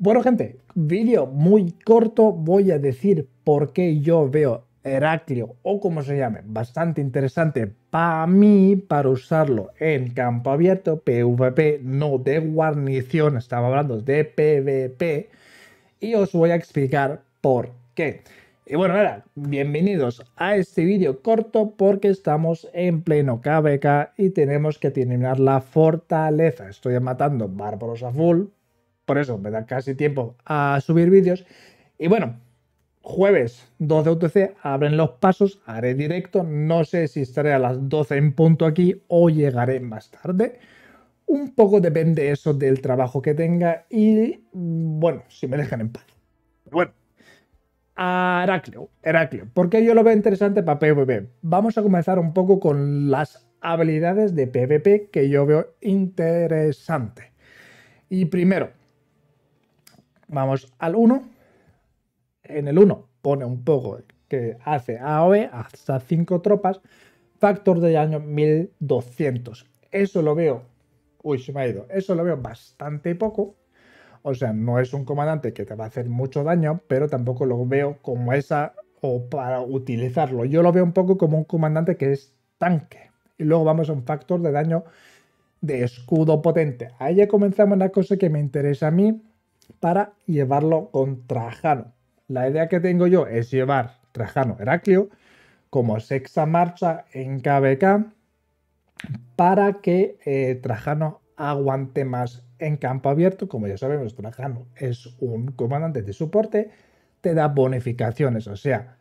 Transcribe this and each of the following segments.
Bueno, gente, vídeo muy corto. Voy a decir por qué yo veo Heraclio o como se llame, bastante interesante para mí, para usarlo en campo abierto, PvP, no de guarnición, estaba hablando de PvP, y os voy a explicar por qué. Y bueno, nada, bienvenidos a este vídeo corto porque estamos en pleno KBK y tenemos que terminar la fortaleza. Estoy matando bárbaros a full, por eso me da casi tiempo a subir vídeos. Y bueno, jueves 12 UTC, abren los pasos, haré directo, no sé si estaré a las 12 en punto aquí o llegaré más tarde. Un poco depende eso del trabajo que tenga y bueno, si me dejan en paz. Bueno, Heraclio, Heraclio, porque yo lo veo interesante para PvP. Vamos a comenzar un poco con las habilidades de PvP que yo veo interesante. Y primero, vamos al 1 en el 1 pone un poco que hace AOE hasta 5 tropas, factor de daño 1200. Eso lo veo, uy, se me ha ido, eso lo veo bastante poco. O sea, no es un comandante que te va a hacer mucho daño, pero tampoco lo veo como esa o para utilizarlo. Yo lo veo un poco como un comandante que es tanque. Y luego vamos a un factor de daño de escudo potente. Ahí ya comenzamos la cosa que me interesa a mí para llevarlo contra Jano. La idea que tengo yo es llevar Trajano Heraclio como sexta marcha en KBK para que eh, Trajano aguante más en campo abierto. Como ya sabemos, Trajano es un comandante de soporte, te da bonificaciones. O sea,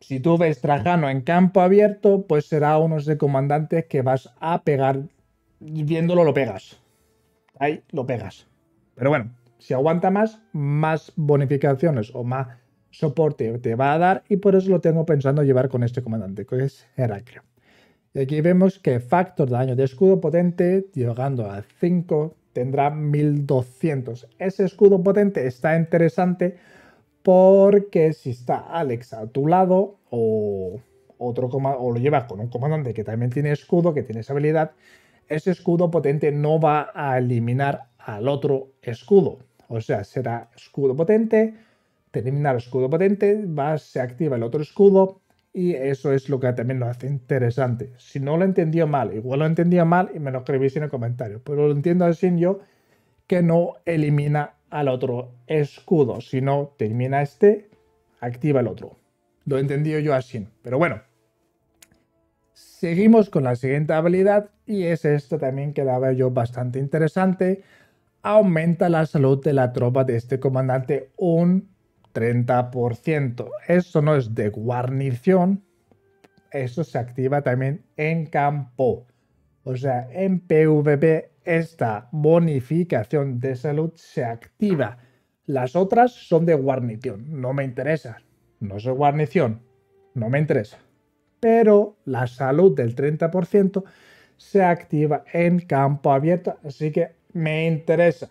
si tú ves Trajano en campo abierto, pues será uno de comandantes que vas a pegar. Viéndolo lo pegas. Ahí lo pegas. Pero bueno, si aguanta más, más bonificaciones o más soporte te va a dar y por eso lo tengo pensando llevar con este comandante, que es Heraclio. Y aquí vemos que factor de daño de escudo potente, llegando a 5, tendrá 1200. Ese escudo potente está interesante porque si está Alex a tu lado o, otro o lo llevas con un comandante que también tiene escudo, que tiene esa habilidad, ese escudo potente no va a eliminar al otro escudo. O sea, será escudo potente, terminar escudo potente, va, se activa el otro escudo y eso es lo que también lo hace interesante. Si no lo entendió mal, igual lo entendía mal y me lo escribís en el comentario, pero lo entiendo así yo que no elimina al otro escudo, sino termina este, activa el otro. Lo entendí yo así, pero bueno. Seguimos con la siguiente habilidad y es esto también que daba yo bastante interesante aumenta la salud de la tropa de este comandante un 30%. Eso no es de guarnición, eso se activa también en campo. O sea, en PvP esta bonificación de salud se activa. Las otras son de guarnición, no me interesa. No es guarnición, no me interesa. Pero la salud del 30% se activa en campo abierto, así que me interesa.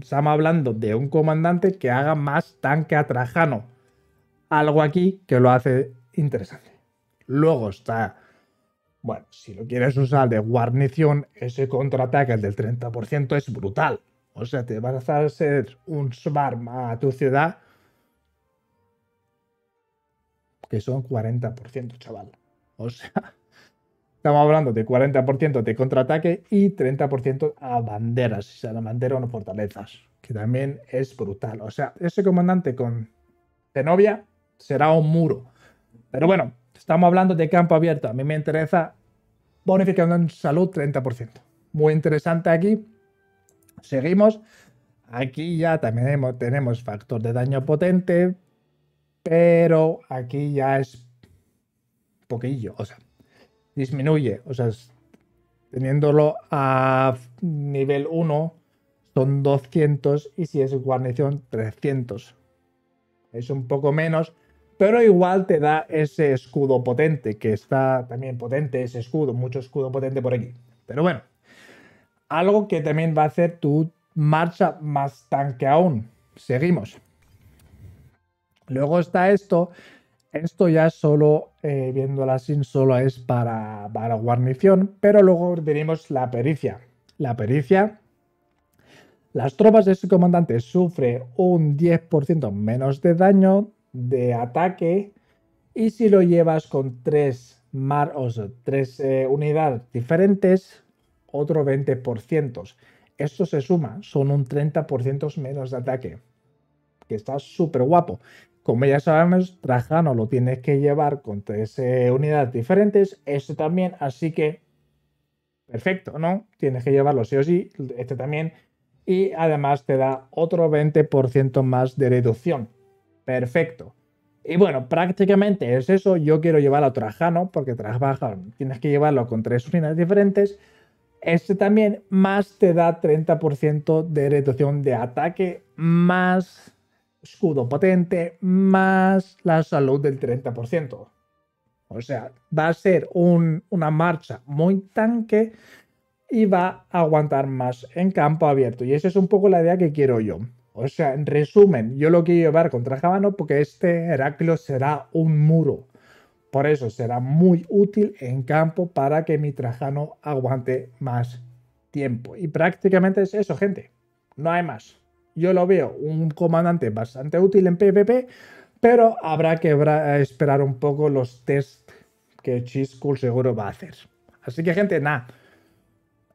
Estamos hablando de un comandante que haga más tanque a Trajano. Algo aquí que lo hace interesante. Luego está, bueno, si lo quieres usar de guarnición, ese contraataque del 30% es brutal. O sea, te vas a hacer un swarm a tu ciudad que son 40%, chaval. O sea, Estamos hablando de 40% de contraataque y 30% a banderas, sea la bandera o no fortalezas, que también es brutal. O sea, ese comandante con Zenobia será un muro. Pero bueno, estamos hablando de campo abierto. A mí me interesa bonificando en salud 30%. Muy interesante aquí. Seguimos. Aquí ya también tenemos factor de daño potente, pero aquí ya es poquillo. O sea, disminuye. O sea, teniéndolo a nivel 1 son 200 y si es guarnición 300. Es un poco menos, pero igual te da ese escudo potente, que está también potente ese escudo, mucho escudo potente por aquí. Pero bueno, algo que también va a hacer tu marcha más tanque aún. Seguimos. Luego está esto, esto ya solo, eh, viéndolo así, solo es para, para guarnición, pero luego tenemos la pericia. La pericia Las tropas de ese comandante sufren un 10% menos de daño de ataque y si lo llevas con tres, mar, o tres eh, unidades diferentes, otro 20%. Esto se suma, son un 30% menos de ataque, que está súper guapo. Como ya sabemos, Trajano lo tienes que llevar con tres eh, unidades diferentes, este también, así que perfecto, ¿no? Tienes que llevarlo sí o sí, este también, y además te da otro 20% más de reducción. Perfecto. Y bueno, prácticamente es eso. Yo quiero llevarlo a Trajano porque trabaja, tienes que llevarlo con tres unidades diferentes. Este también más te da 30% de reducción de ataque, más escudo potente, más la salud del 30%. O sea, va a ser una marcha muy tanque y va a aguantar más en campo abierto. Y esa es un poco la idea que quiero yo. O sea, en resumen, yo lo quiero llevar contra Jabano porque este Heraclio será un muro. Por eso será muy útil en campo para que mi Trajano aguante más tiempo. Y prácticamente es eso, gente. No hay más. Yo lo veo un comandante bastante útil en PvP, pero habrá que esperar un poco los tests que Chiscool seguro va a hacer. Así que, gente, nada.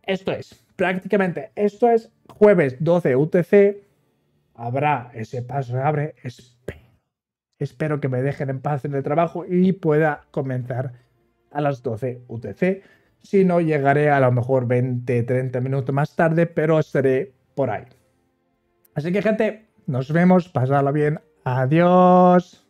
Esto es, prácticamente, esto es jueves 12 UTC habrá ese paso abre. Espero, espero que me dejen en paz en el trabajo y pueda comenzar a las 12 UTC. Si no, llegaré a lo mejor 20, 30 minutos más tarde, pero estaré por ahí. Así que, gente, nos vemos. Pasadlo bien. Adiós.